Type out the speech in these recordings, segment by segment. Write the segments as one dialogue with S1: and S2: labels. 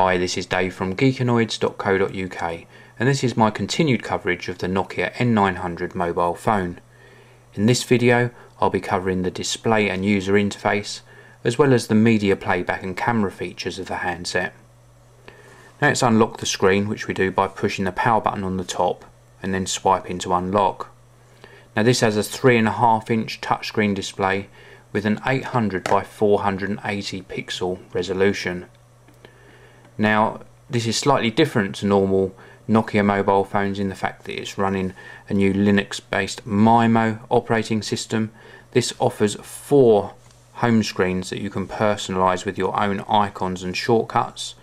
S1: Hi, this is Dave from geekanoids.co.uk and this is my continued coverage of the Nokia N900 mobile phone. In this video I'll be covering the display and user interface as well as the media playback and camera features of the handset. Now let's unlock the screen which we do by pushing the power button on the top and then swiping to unlock. Now this has a 3.5 inch touchscreen display with an 800 by 480 pixel resolution. Now this is slightly different to normal Nokia mobile phones in the fact that it's running a new Linux based Maemo operating system. This offers four home screens that you can personalize with your own icons and shortcuts.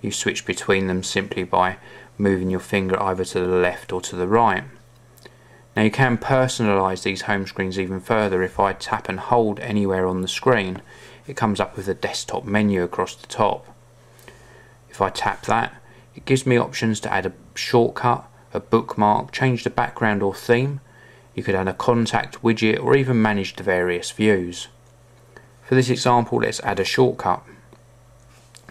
S1: You switch between them simply by moving your finger either to the left or to the right. Now you can personalise these home screens even further if I tap and hold anywhere on the screen it comes up with a desktop menu across the top. If I tap that, it gives me options to add a shortcut, a bookmark, change the background or theme. You could add a contact widget or even manage the various views. For this example, let's add a shortcut.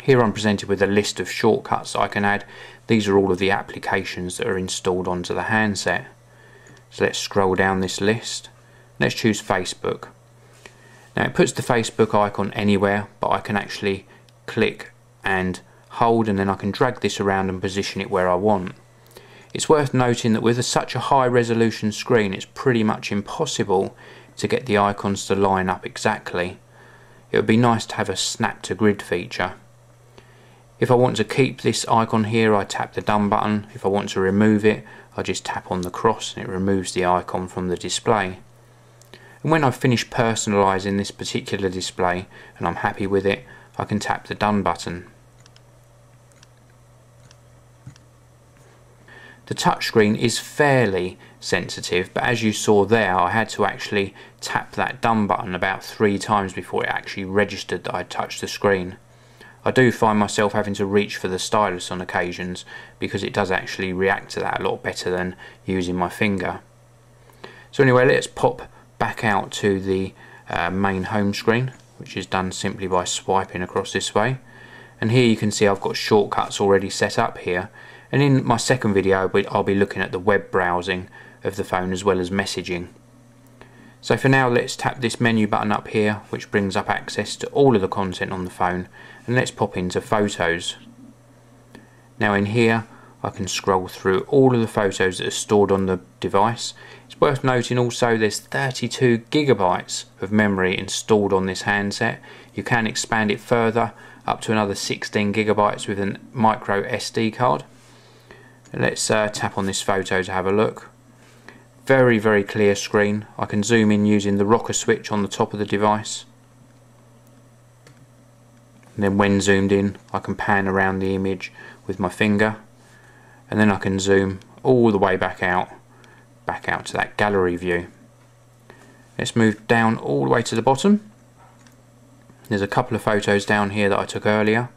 S1: Here I'm presented with a list of shortcuts I can add. These are all of the applications that are installed onto the handset. So let's scroll down this list. Let's choose Facebook. Now it puts the Facebook icon anywhere, but I can actually click and hold and then I can drag this around and position it where I want. It's worth noting that with a, such a high resolution screen it's pretty much impossible to get the icons to line up exactly. It would be nice to have a snap to grid feature. If I want to keep this icon here I tap the done button. If I want to remove it I just tap on the cross and it removes the icon from the display. And when I've finished personalising this particular display and I'm happy with it I can tap the done button The touchscreen is fairly sensitive, but as you saw there, I had to actually tap that done button about three times before it actually registered that I touched the screen. I do find myself having to reach for the stylus on occasions because it does actually react to that a lot better than using my finger. So anyway, let's pop back out to the uh, main home screen, which is done simply by swiping across this way. And here you can see I've got shortcuts already set up here and in my second video I'll be looking at the web browsing of the phone as well as messaging. So for now let's tap this menu button up here which brings up access to all of the content on the phone and let's pop into photos. Now in here I can scroll through all of the photos that are stored on the device. It's worth noting also there's 32 gigabytes of memory installed on this handset. You can expand it further up to another 16 gigabytes with a micro SD card. Let's uh, tap on this photo to have a look. Very, very clear screen. I can zoom in using the rocker switch on the top of the device. And then when zoomed in, I can pan around the image with my finger. And then I can zoom all the way back out, back out to that gallery view. Let's move down all the way to the bottom. There's a couple of photos down here that I took earlier.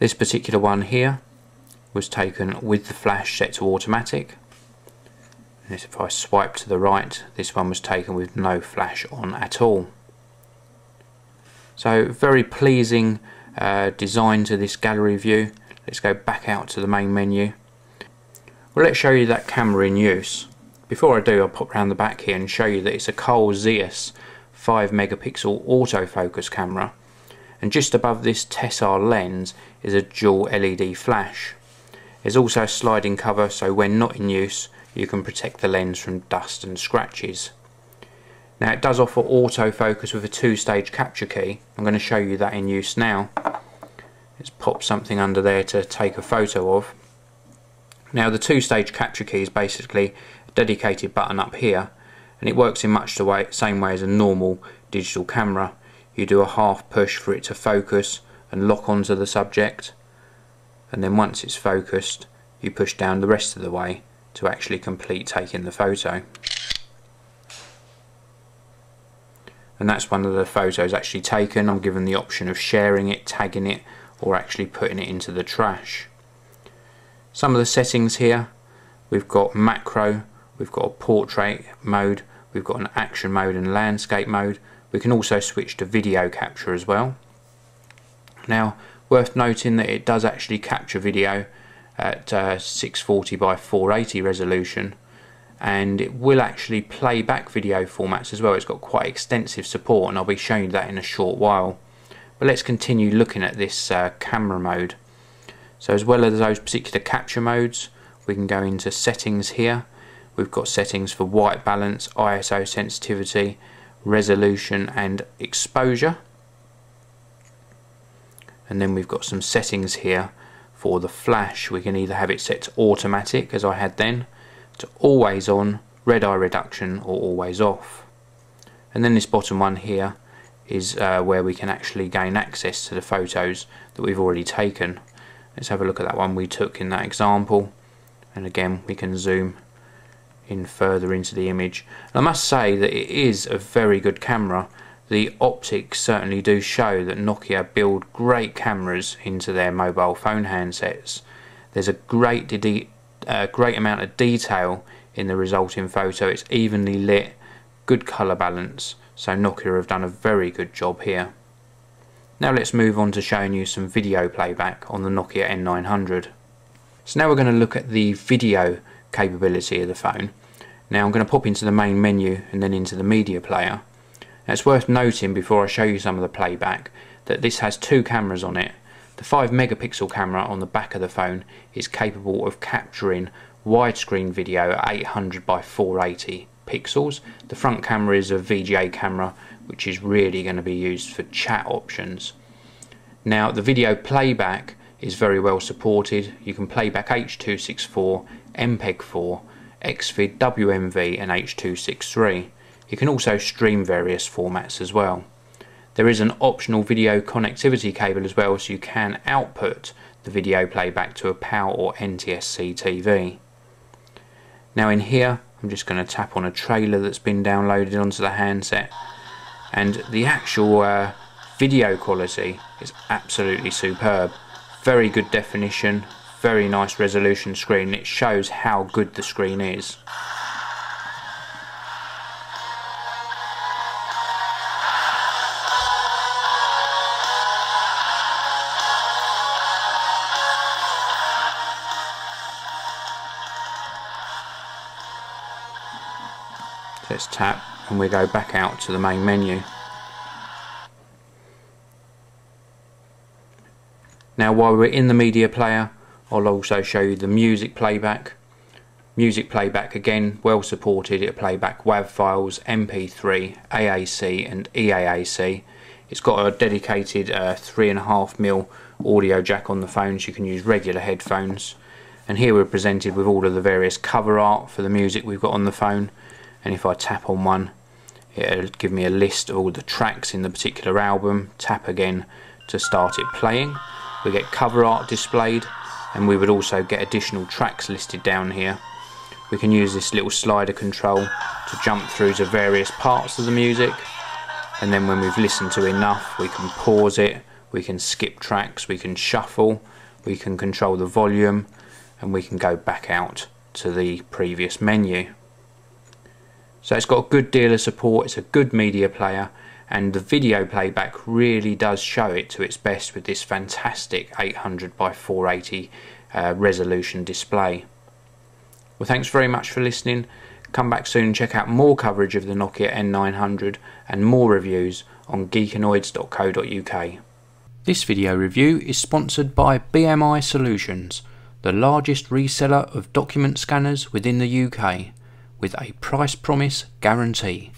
S1: This particular one here was taken with the flash set to automatic. And if I swipe to the right, this one was taken with no flash on at all. So very pleasing uh, design to this gallery view. Let's go back out to the main menu. Well, let's show you that camera in use. Before I do, I'll pop around the back here and show you that it's a Carl Zeiss 5 megapixel autofocus camera. And just above this Tessar lens is a dual LED flash. There's also a sliding cover so when not in use you can protect the lens from dust and scratches. Now it does offer autofocus with a two-stage capture key. I'm going to show you that in use now. Let's pop something under there to take a photo of. Now the two-stage capture key is basically a dedicated button up here and it works in much the way, same way as a normal digital camera. You do a half push for it to focus and lock onto the subject and then once it's focused you push down the rest of the way to actually complete taking the photo. And that's one of the photos actually taken. I'm given the option of sharing it, tagging it or actually putting it into the trash. Some of the settings here, we've got macro, we've got a portrait mode, we've got an action mode and landscape mode. We can also switch to video capture as well. Now Worth noting that it does actually capture video at uh, 640 by 480 resolution and it will actually play back video formats as well. It's got quite extensive support and I'll be showing you that in a short while. But let's continue looking at this uh, camera mode. So as well as those particular capture modes, we can go into settings here. We've got settings for white balance, ISO sensitivity, resolution and exposure. And then we've got some settings here for the flash. We can either have it set to automatic as I had then, to always on, red eye reduction or always off. And then this bottom one here is uh, where we can actually gain access to the photos that we've already taken. Let's have a look at that one we took in that example and again we can zoom in further into the image. And I must say that it is a very good camera. The optics certainly do show that Nokia build great cameras into their mobile phone handsets. There's a great a uh, great amount of detail in the resulting photo. It's evenly lit, good colour balance, so Nokia have done a very good job here. Now let's move on to showing you some video playback on the Nokia N900. So now we're going to look at the video capability of the phone. Now I'm going to pop into the main menu and then into the media player. It's worth noting before I show you some of the playback that this has two cameras on it the 5 megapixel camera on the back of the phone is capable of capturing widescreen video at 800 by 480 pixels. The front camera is a VGA camera which is really going to be used for chat options. Now the video playback is very well supported. You can play back H.264, MPEG-4, XVID, WMV and H.263. You can also stream various formats as well. There is an optional video connectivity cable as well so you can output the video playback to a PAL or NTSC TV. Now in here I'm just going to tap on a trailer that's been downloaded onto the handset and the actual uh, video quality is absolutely superb. Very good definition, very nice resolution screen. It shows how good the screen is. Tap and we go back out to the main menu. Now while we're in the media player I'll also show you the music playback. Music playback again well supported. It'll play back WAV files MP3 AAC and EAAC it's got a dedicated uh, 3.5mm audio jack on the phone so you can use regular headphones. And here we're presented with all of the various cover art for the music we've got on the phone and if I tap on one it'll give me a list of all the tracks in the particular album tap again to start it playing. We get cover art displayed and we would also get additional tracks listed down here. We can use this little slider control to jump through to various parts of the music. And then when we've listened to enough we can pause it we can skip tracks we can shuffle we can control the volume and we can go back out to the previous menu so it's got a good deal of support, it's a good media player and the video playback really does show it to its best with this fantastic 800 by 480 uh, resolution display. Well thanks very much for listening. Come back soon and check out more coverage of the Nokia N900 and more reviews on geekanoids.co.uk. This video review is sponsored by BMI Solutions, the largest reseller of document scanners within the UK with a price promise guarantee.